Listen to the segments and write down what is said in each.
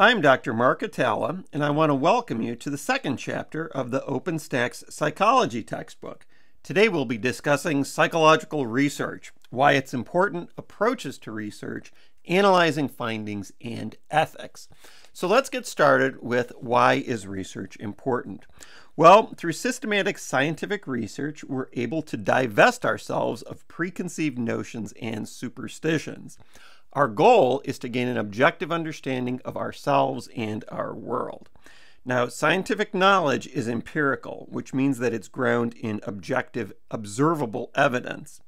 I'm Dr. Mark Hatala, and I want to welcome you to the second chapter of the OpenStax Psychology textbook. Today we'll be discussing psychological research, why it's important, approaches to research, analyzing findings, and ethics. So let's get started with why is research important? Well, through systematic scientific research, we're able to divest ourselves of preconceived notions and superstitions. Our goal is to gain an objective understanding of ourselves and our world. Now, scientific knowledge is empirical, which means that it's grounded in objective, observable evidence.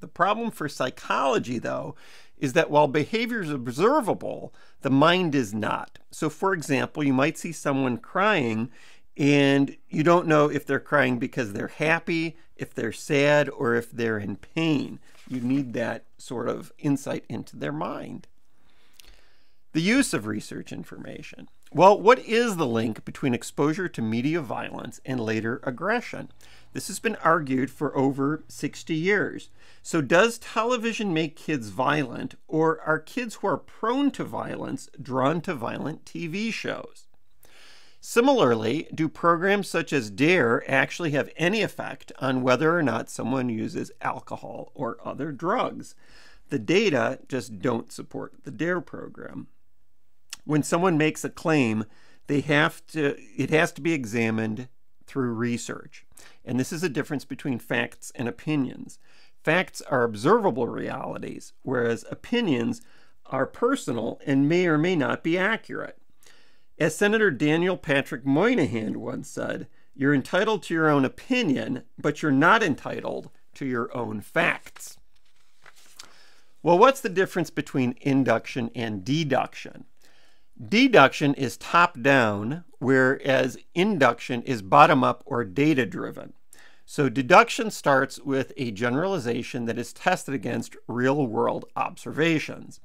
The problem for psychology, though, is that while behavior is observable, the mind is not. So, for example, you might see someone crying and you don't know if they're crying because they're happy, if they're sad, or if they're in pain. You need that sort of insight into their mind. The use of research information. Well, what is the link between exposure to media violence and later aggression? This has been argued for over 60 years. So, does television make kids violent, or are kids who are prone to violence drawn to violent TV shows? Similarly, do programs such as DARE actually have any effect on whether or not someone uses alcohol or other drugs? The data just don't support the DARE program. When someone makes a claim, they have to it has to be examined through research. And this is a difference between facts and opinions. Facts are observable realities, whereas opinions are personal and may or may not be accurate. As Senator Daniel Patrick Moynihan once said, you're entitled to your own opinion, but you're not entitled to your own facts. Well, what's the difference between induction and deduction? Deduction is top down, whereas induction is bottom up or data driven. So, deduction starts with a generalization that is tested against real world observations.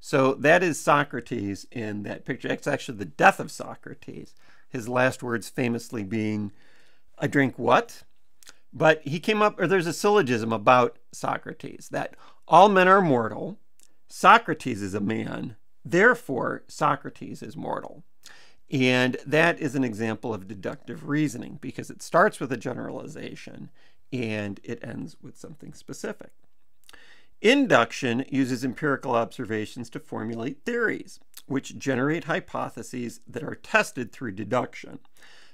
So that is Socrates in that picture. It's actually the death of Socrates. His last words famously being, I drink what? But he came up, or there's a syllogism about Socrates that all men are mortal, Socrates is a man, therefore Socrates is mortal. And that is an example of deductive reasoning because it starts with a generalization and it ends with something specific. Induction uses empirical observations to formulate theories, which generate hypotheses that are tested through deduction.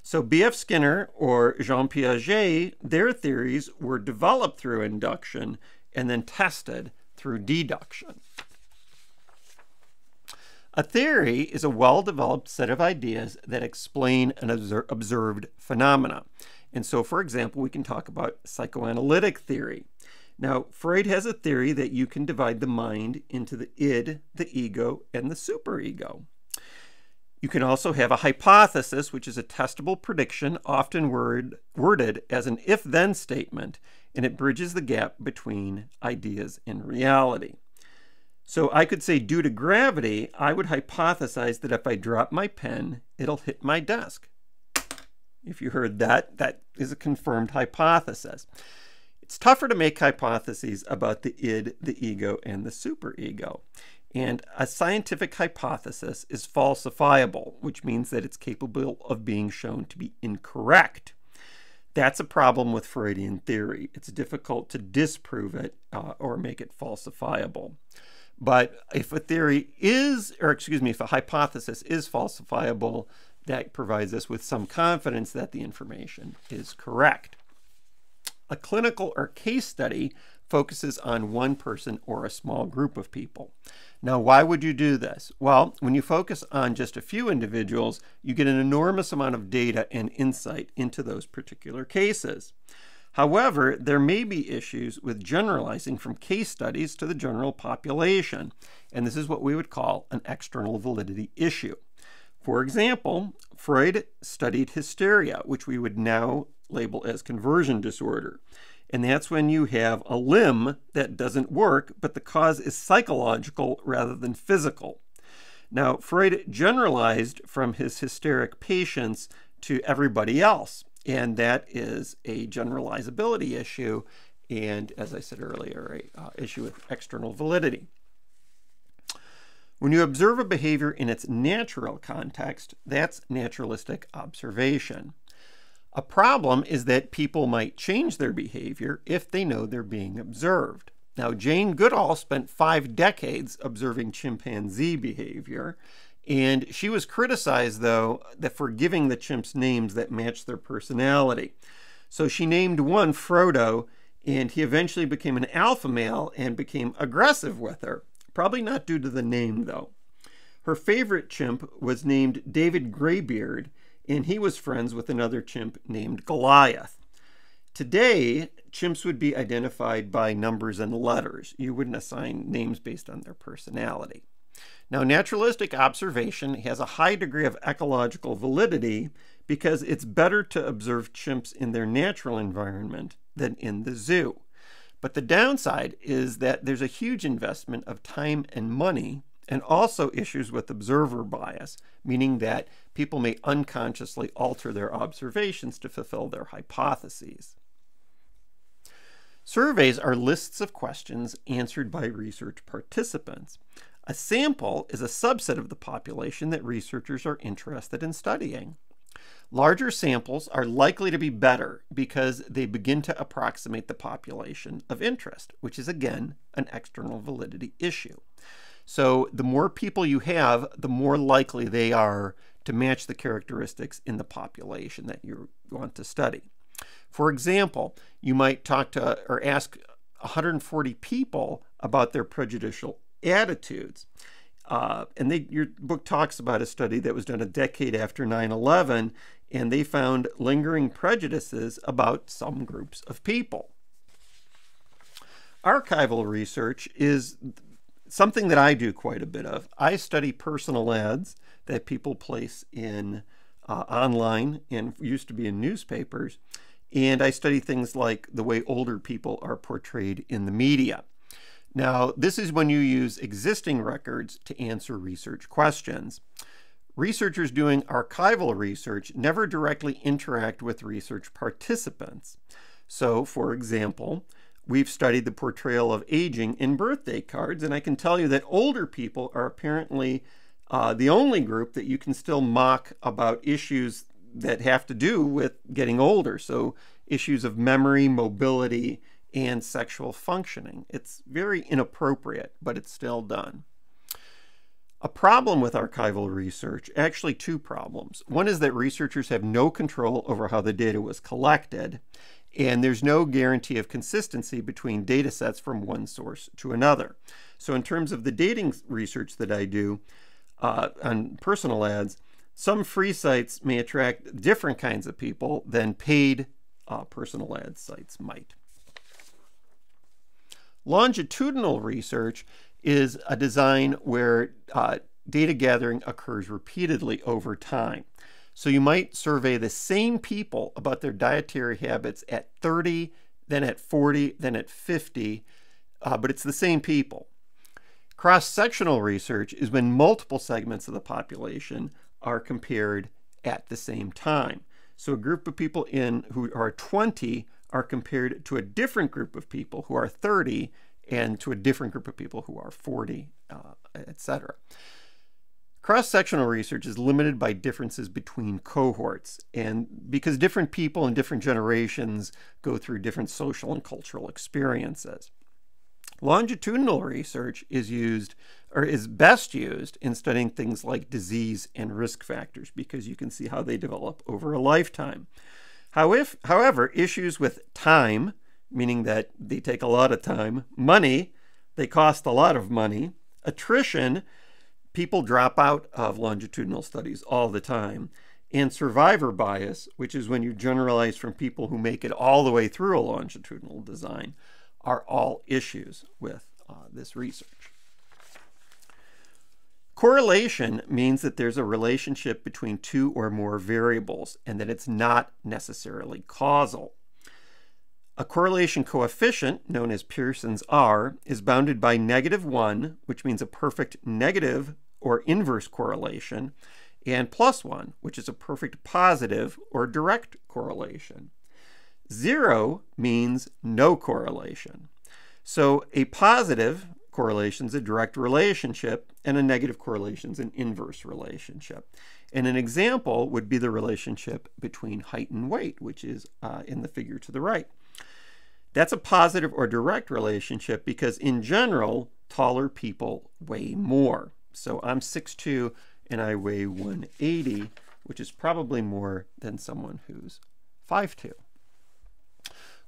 So B.F. Skinner or Jean Piaget, their theories were developed through induction and then tested through deduction. A theory is a well-developed set of ideas that explain an observed phenomena. And so, for example, we can talk about psychoanalytic theory. Now, Freud has a theory that you can divide the mind into the id, the ego, and the superego. You can also have a hypothesis, which is a testable prediction, often word, worded as an if then statement, and it bridges the gap between ideas and reality. So I could say, due to gravity, I would hypothesize that if I drop my pen, it'll hit my desk. If you heard that, that is a confirmed hypothesis. It's tougher to make hypotheses about the id, the ego, and the superego. And a scientific hypothesis is falsifiable, which means that it's capable of being shown to be incorrect. That's a problem with Freudian theory. It's difficult to disprove it uh, or make it falsifiable. But if a theory is, or excuse me, if a hypothesis is falsifiable, that provides us with some confidence that the information is correct. A clinical or case study focuses on one person or a small group of people. Now, why would you do this? Well, when you focus on just a few individuals, you get an enormous amount of data and insight into those particular cases. However, there may be issues with generalizing from case studies to the general population, and this is what we would call an external validity issue. For example, Freud studied hysteria, which we would now label as conversion disorder. And that's when you have a limb that doesn't work, but the cause is psychological rather than physical. Now, Freud generalized from his hysteric patients to everybody else, and that is a generalizability issue, and as I said earlier, a uh, issue with external validity. When you observe a behavior in its natural context, that's naturalistic observation. A problem is that people might change their behavior if they know they're being observed. Now, Jane Goodall spent five decades observing chimpanzee behavior, and she was criticized, though, for giving the chimps names that matched their personality. So she named one Frodo, and he eventually became an alpha male and became aggressive with her. Probably not due to the name, though. Her favorite chimp was named David Graybeard, and he was friends with another chimp named Goliath. Today, chimps would be identified by numbers and letters. You wouldn't assign names based on their personality. Now, naturalistic observation has a high degree of ecological validity because it's better to observe chimps in their natural environment than in the zoo. But the downside is that there's a huge investment of time and money and also issues with observer bias, meaning that people may unconsciously alter their observations to fulfill their hypotheses. Surveys are lists of questions answered by research participants. A sample is a subset of the population that researchers are interested in studying. Larger samples are likely to be better because they begin to approximate the population of interest, which is again an external validity issue. So the more people you have, the more likely they are to match the characteristics in the population that you want to study. For example, you might talk to or ask 140 people about their prejudicial attitudes. Uh, and they, your book talks about a study that was done a decade after 9 11, and they found lingering prejudices about some groups of people. Archival research is something that I do quite a bit of. I study personal ads that people place in uh, online and used to be in newspapers. And I study things like the way older people are portrayed in the media. Now, this is when you use existing records to answer research questions. Researchers doing archival research never directly interact with research participants. So, for example, we've studied the portrayal of aging in birthday cards, and I can tell you that older people are apparently uh, the only group that you can still mock about issues that have to do with getting older. So, issues of memory, mobility, and sexual functioning. It's very inappropriate, but it's still done. A problem with archival research, actually two problems. One is that researchers have no control over how the data was collected, and there's no guarantee of consistency between data sets from one source to another. So in terms of the dating research that I do uh, on personal ads, some free sites may attract different kinds of people than paid uh, personal ad sites might. Longitudinal research is a design where uh, data gathering occurs repeatedly over time. So you might survey the same people about their dietary habits at 30, then at 40, then at 50, uh, but it's the same people. Cross-sectional research is when multiple segments of the population are compared at the same time. So a group of people in who are 20 are compared to a different group of people who are 30 and to a different group of people who are 40, uh, etc. Cross-sectional research is limited by differences between cohorts and because different people and different generations go through different social and cultural experiences. Longitudinal research is used or is best used in studying things like disease and risk factors because you can see how they develop over a lifetime. How if, However, issues with time, meaning that they take a lot of time, money, they cost a lot of money, attrition, people drop out of longitudinal studies all the time, and survivor bias, which is when you generalize from people who make it all the way through a longitudinal design, are all issues with uh, this research. Correlation means that there's a relationship between two or more variables and that it's not necessarily causal. A correlation coefficient, known as Pearson's R, is bounded by negative 1, which means a perfect negative or inverse correlation, and plus 1, which is a perfect positive or direct correlation. 0 means no correlation. So a positive correlation is a direct relationship, and a negative correlation is an inverse relationship. And an example would be the relationship between height and weight, which is uh, in the figure to the right. That's a positive or direct relationship because, in general, taller people weigh more. So I'm 6'2 and I weigh 180, which is probably more than someone who's 5'2.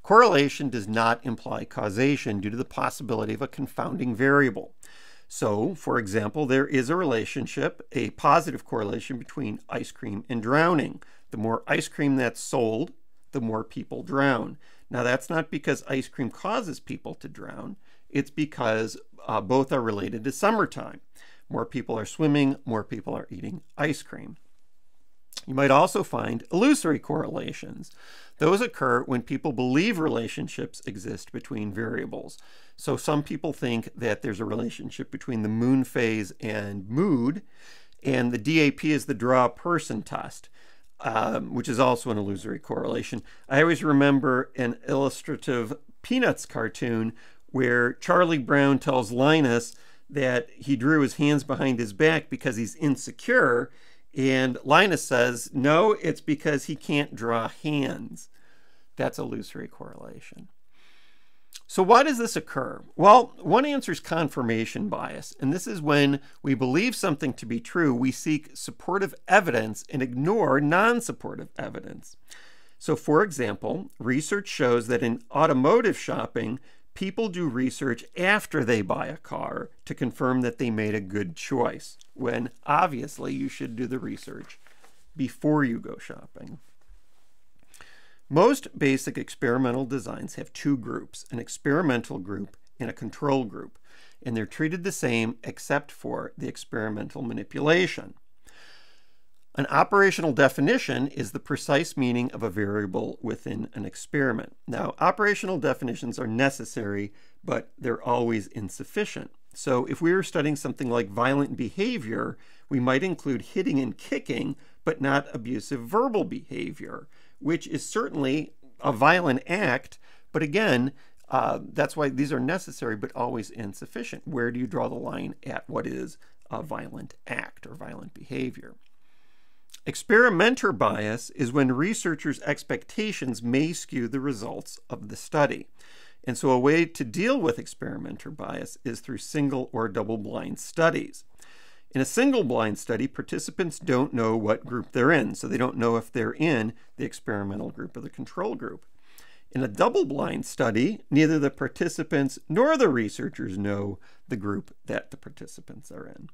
Correlation does not imply causation due to the possibility of a confounding variable. So, for example, there is a relationship, a positive correlation between ice cream and drowning. The more ice cream that's sold, the more people drown. Now, that's not because ice cream causes people to drown. It's because uh, both are related to summertime. More people are swimming, more people are eating ice cream. You might also find illusory correlations. Those occur when people believe relationships exist between variables. So some people think that there's a relationship between the moon phase and mood, and the DAP is the draw person test, um, which is also an illusory correlation. I always remember an illustrative Peanuts cartoon where Charlie Brown tells Linus that he drew his hands behind his back because he's insecure and Linus says, no, it's because he can't draw hands. That's illusory correlation. So why does this occur? Well, one answer is confirmation bias, and this is when we believe something to be true, we seek supportive evidence and ignore non-supportive evidence. So for example, research shows that in automotive shopping, people do research after they buy a car to confirm that they made a good choice, when obviously you should do the research before you go shopping. Most basic experimental designs have two groups, an experimental group and a control group, and they're treated the same except for the experimental manipulation. An operational definition is the precise meaning of a variable within an experiment. Now, operational definitions are necessary, but they're always insufficient. So if we were studying something like violent behavior, we might include hitting and kicking, but not abusive verbal behavior, which is certainly a violent act, but again, uh, that's why these are necessary, but always insufficient. Where do you draw the line at what is a violent act or violent behavior? Experimenter bias is when researchers' expectations may skew the results of the study. And so a way to deal with experimenter bias is through single or double blind studies. In a single blind study, participants don't know what group they're in, so they don't know if they're in the experimental group or the control group. In a double blind study, neither the participants nor the researchers know the group that the participants are in.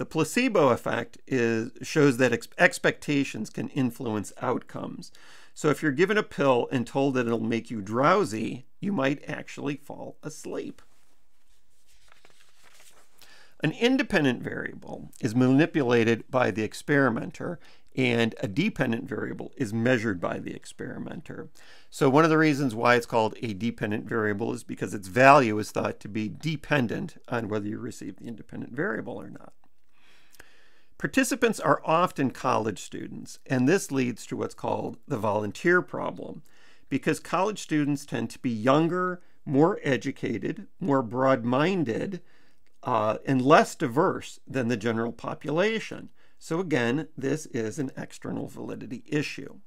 The placebo effect is, shows that ex expectations can influence outcomes. So if you're given a pill and told that it'll make you drowsy, you might actually fall asleep. An independent variable is manipulated by the experimenter and a dependent variable is measured by the experimenter. So one of the reasons why it's called a dependent variable is because its value is thought to be dependent on whether you receive the independent variable or not. Participants are often college students, and this leads to what's called the volunteer problem, because college students tend to be younger, more educated, more broad-minded, uh, and less diverse than the general population. So again, this is an external validity issue.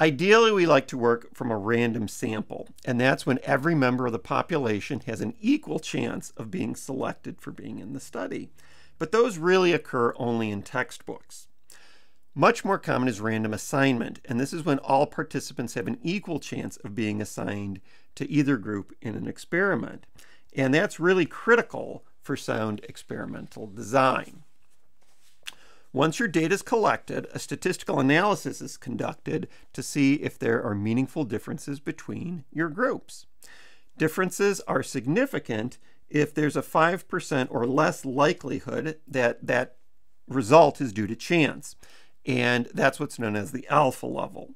Ideally, we like to work from a random sample, and that's when every member of the population has an equal chance of being selected for being in the study but those really occur only in textbooks. Much more common is random assignment, and this is when all participants have an equal chance of being assigned to either group in an experiment. And that's really critical for sound experimental design. Once your data is collected, a statistical analysis is conducted to see if there are meaningful differences between your groups. Differences are significant if there's a 5% or less likelihood that that result is due to chance. And that's what's known as the alpha level.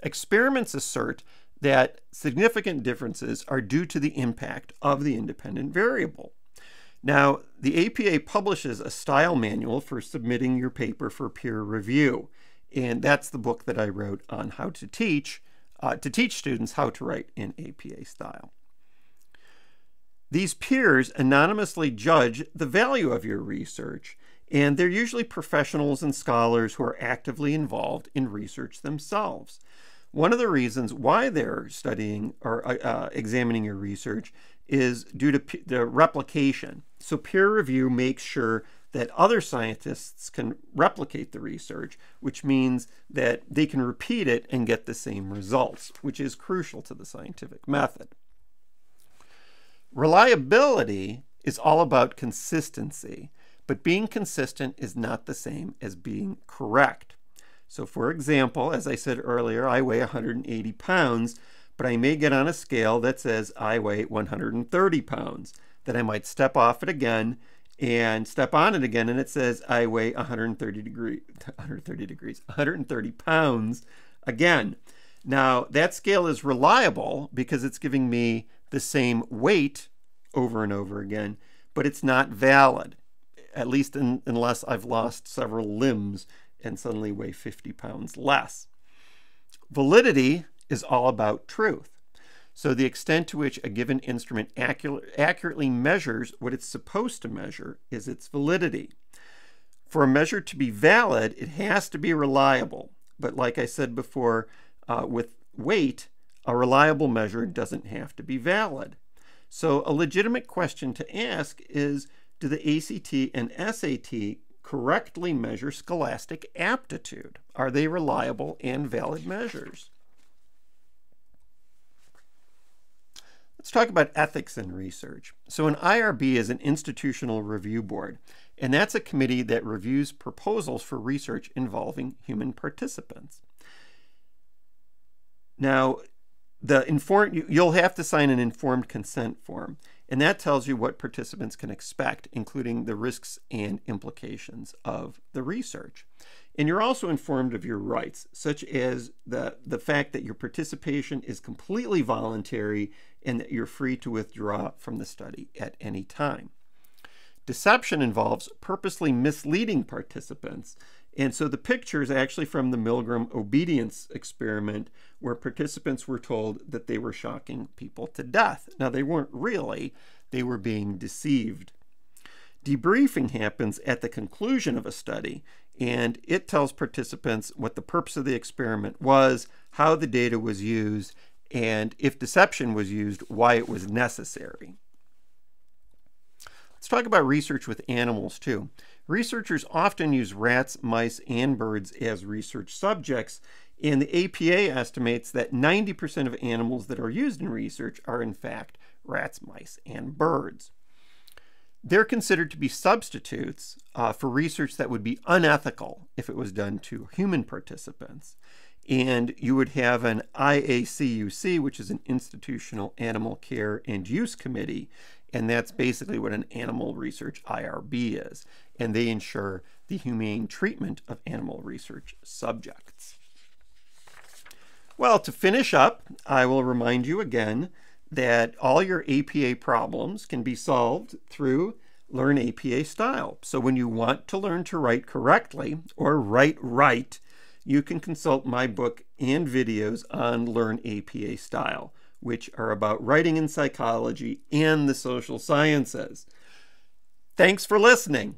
Experiments assert that significant differences are due to the impact of the independent variable. Now, the APA publishes a style manual for submitting your paper for peer review. And that's the book that I wrote on how to teach, uh, to teach students how to write in APA style. These peers anonymously judge the value of your research, and they're usually professionals and scholars who are actively involved in research themselves. One of the reasons why they're studying or uh, uh examining your research is due to the replication. So, peer review makes sure that other scientists can replicate the research, which means that they can repeat it and get the same results, which is crucial to the scientific method. Reliability is all about consistency, but being consistent is not the same as being correct. So, for example, as I said earlier, I weigh 180 pounds, but I may get on a scale that says I weigh 130 pounds. Then I might step off it again and step on it again and it says I weigh 130 degree 130 degrees 130 pounds again now that scale is reliable because it's giving me the same weight over and over again but it's not valid at least in, unless I've lost several limbs and suddenly weigh 50 pounds less validity is all about truth so the extent to which a given instrument accurately measures what it's supposed to measure is its validity. For a measure to be valid, it has to be reliable. But like I said before, uh, with weight, a reliable measure doesn't have to be valid. So a legitimate question to ask is, do the ACT and SAT correctly measure scholastic aptitude? Are they reliable and valid measures? Let's talk about ethics in research. So, an IRB is an institutional review board, and that's a committee that reviews proposals for research involving human participants. Now, the informed you'll have to sign an informed consent form, and that tells you what participants can expect, including the risks and implications of the research. And you're also informed of your rights, such as the, the fact that your participation is completely voluntary and that you're free to withdraw from the study at any time. Deception involves purposely misleading participants. And so the picture is actually from the Milgram obedience experiment, where participants were told that they were shocking people to death. Now, they weren't really, they were being deceived. Debriefing happens at the conclusion of a study, and it tells participants what the purpose of the experiment was, how the data was used, and if deception was used, why it was necessary. Let's talk about research with animals too. Researchers often use rats, mice, and birds as research subjects, and the APA estimates that 90% of animals that are used in research are in fact rats, mice, and birds. They're considered to be substitutes uh, for research that would be unethical if it was done to human participants. And you would have an IACUC, which is an Institutional Animal Care and Use Committee, and that's basically what an animal research IRB is. And they ensure the humane treatment of animal research subjects. Well, to finish up, I will remind you again that all your APA problems can be solved through Learn APA Style. So when you want to learn to write correctly or write right, you can consult my book and videos on Learn APA Style, which are about writing in psychology and the social sciences. Thanks for listening.